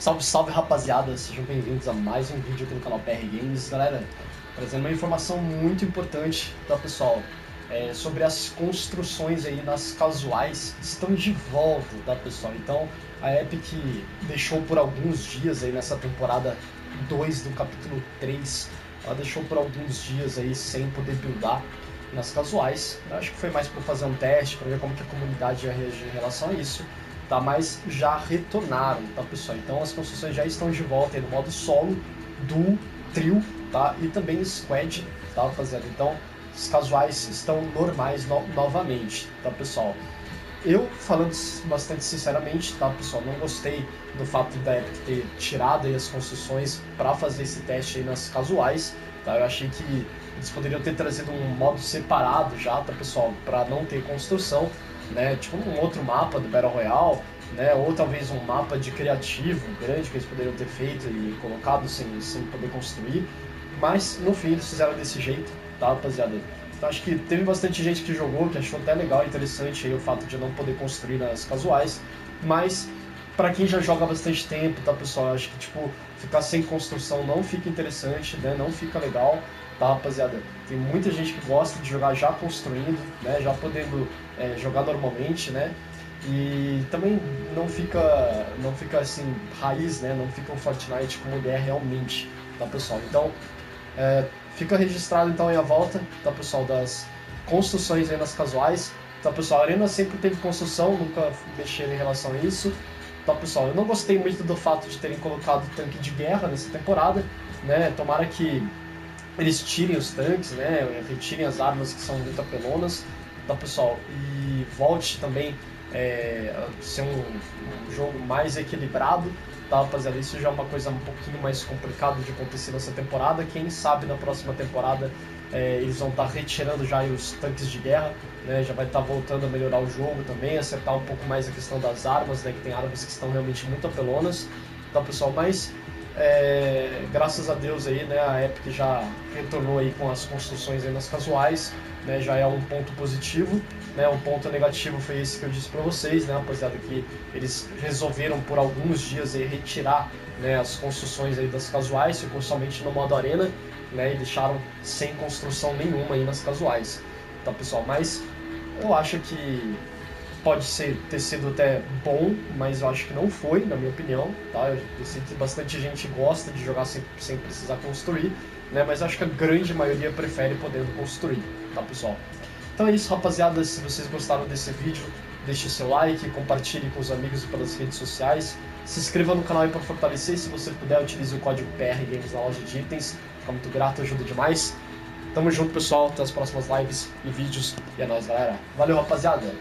Salve, salve rapaziada, sejam bem-vindos a mais um vídeo aqui no canal PR Games. Galera, trazendo uma informação muito importante, tá pessoal? É, sobre as construções aí nas casuais estão de volta, tá pessoal? Então a Epic deixou por alguns dias aí nessa temporada 2 do capítulo 3, ela deixou por alguns dias aí sem poder buildar nas casuais. Eu acho que foi mais para fazer um teste, para ver como que a comunidade ia reagir em relação a isso tá? Mas já retornaram, tá pessoal? Então as construções já estão de volta aí no modo solo, do trio, tá? E também squad, tá rapaziada? Então os casuais estão normais no novamente, tá pessoal? Eu, falando bastante sinceramente, tá pessoal, não gostei do fato da Epic ter tirado as construções para fazer esse teste nas casuais, tá? Eu achei que eles poderiam ter trazido um modo separado já, tá pessoal, para não ter construção, né? Tipo um outro mapa do Battle Royale, né? Ou talvez um mapa de criativo grande que eles poderiam ter feito e colocado sem, sem poder construir. Mas no fim eles fizeram desse jeito, tá, rapaziada? Então acho que teve bastante gente que jogou, que achou até legal, interessante aí o fato de não poder construir nas casuais. Mas para quem já joga bastante tempo, tá, pessoal? Acho que tipo ficar sem construção não fica interessante, né? Não fica legal tá, rapaziada? Tem muita gente que gosta de jogar já construindo, né? Já podendo é, jogar normalmente, né? E também não fica, não fica assim, raiz, né? Não fica um Fortnite como ele é realmente, tá, pessoal? Então, é, fica registrado então aí a volta, tá, pessoal, das construções aí nas casuais. Tá, pessoal? A Arena sempre teve construção, nunca mexeram em relação a isso. Tá, pessoal? Eu não gostei muito do fato de terem colocado tanque de guerra nessa temporada, né? Tomara que eles tirem os tanques, né? Retirem as armas que são muito apelonas, tá pessoal? E volte também é, ser um, um, jogo mais equilibrado, tá rapaziada? Isso já é uma coisa um pouquinho mais complicada de acontecer nessa temporada. Quem sabe na próxima temporada é, eles vão estar tá retirando já os tanques de guerra, né? Já vai estar tá voltando a melhorar o jogo também, acertar um pouco mais a questão das armas, né? Que tem armas que estão realmente muito apelonas, tá pessoal? Mas é, graças a Deus aí, né, a Epic já retornou aí com as construções nas casuais, né, já é um ponto positivo, né, um ponto negativo foi esse que eu disse para vocês, né, rapaziada, que eles resolveram por alguns dias aí retirar, né, as construções aí das casuais, ficou somente no modo arena, né, e deixaram sem construção nenhuma aí nas casuais, tá pessoal, mas eu acho que pode ser, ter sido até bom, mas eu acho que não foi, na minha opinião. Tá? Eu, eu sei que bastante gente gosta de jogar sem, sem precisar construir, né? mas acho que a grande maioria prefere podendo construir, tá pessoal? Então é isso, rapaziada. Se vocês gostaram desse vídeo, deixe seu like, compartilhe com os amigos pelas redes sociais. Se inscreva no canal aí para fortalecer. Se você puder, utilize o código PR Games na loja de itens. Fica muito grato, ajuda demais. Tamo junto, pessoal. Até as próximas lives e vídeos. E é nóis, galera. Valeu, rapaziada.